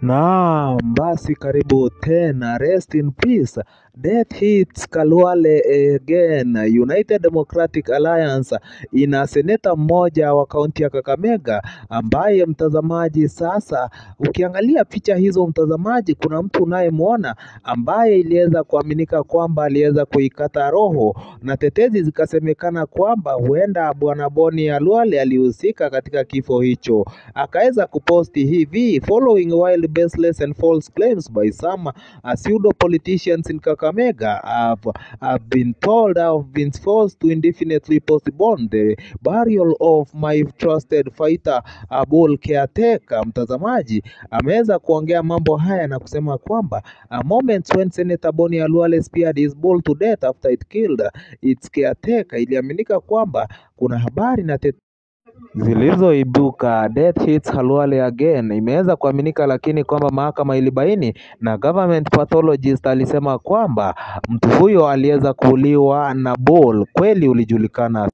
Naam, basi karibu tena. Rest in peace. Death hits Kalwale again. United Democratic Alliance ina seneta mmoja wa kaunti ya Kakamega ambaye mtazamaji, sasa ukiangalia picha hizo mtazamaji, kuna mtu unayemwona ambaye iliweza kuaminika kwamba aliweza kuikata roho na tetezi zikasemekana kwamba huenda bwana Boni Alwale alihusika katika kifo hicho. Akaweza kuposti hivi following wild baseless and false claims by some pseudo politicians in Kakamega have, have been told have been forced to indefinitely postpone the burial of my trusted fighter Abul Keateka. Mtazamaji ameweza kuongea mambo haya na kusema kwamba a moment when Senator Boni Aluale speared his bull to death after it killed its caretaker. Iliaminika kwamba kuna habari na zilizoibuka. Death hits Khalwale again. Imeweza kuaminika, lakini kwamba mahakama ilibaini na government pathologist alisema kwamba mtu huyo aliweza kuuliwa na bull. Kweli ulijulikana